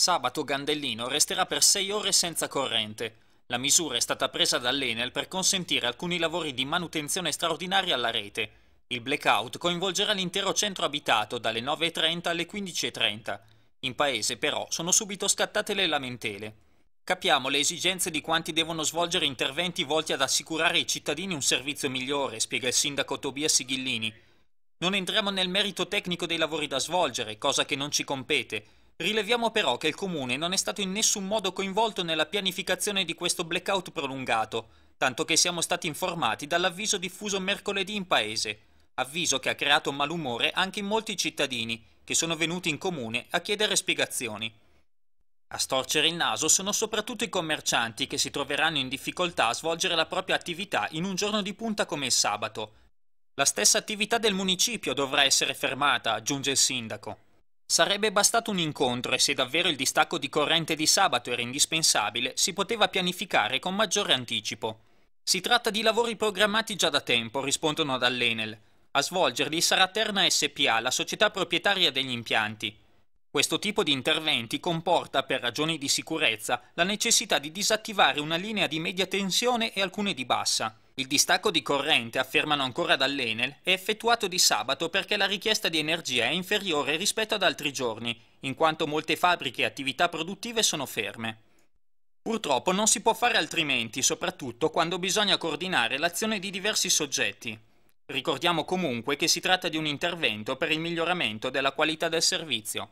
Sabato Gandellino resterà per 6 ore senza corrente. La misura è stata presa dall'Enel per consentire alcuni lavori di manutenzione straordinaria alla rete. Il blackout coinvolgerà l'intero centro abitato dalle 9.30 alle 15.30. In paese però sono subito scattate le lamentele. Capiamo le esigenze di quanti devono svolgere interventi volti ad assicurare ai cittadini un servizio migliore, spiega il sindaco Tobia Sighillini. Non entriamo nel merito tecnico dei lavori da svolgere, cosa che non ci compete, Rileviamo però che il Comune non è stato in nessun modo coinvolto nella pianificazione di questo blackout prolungato, tanto che siamo stati informati dall'avviso diffuso mercoledì in paese, avviso che ha creato malumore anche in molti cittadini, che sono venuti in comune a chiedere spiegazioni. A storcere il naso sono soprattutto i commercianti che si troveranno in difficoltà a svolgere la propria attività in un giorno di punta come il sabato. La stessa attività del municipio dovrà essere fermata, aggiunge il sindaco. Sarebbe bastato un incontro e se davvero il distacco di corrente di sabato era indispensabile, si poteva pianificare con maggiore anticipo. Si tratta di lavori programmati già da tempo, rispondono dall'Enel. A svolgerli sarà Terna SPA, la società proprietaria degli impianti. Questo tipo di interventi comporta, per ragioni di sicurezza, la necessità di disattivare una linea di media tensione e alcune di bassa. Il distacco di corrente, affermano ancora dall'Enel, è effettuato di sabato perché la richiesta di energia è inferiore rispetto ad altri giorni, in quanto molte fabbriche e attività produttive sono ferme. Purtroppo non si può fare altrimenti, soprattutto quando bisogna coordinare l'azione di diversi soggetti. Ricordiamo comunque che si tratta di un intervento per il miglioramento della qualità del servizio.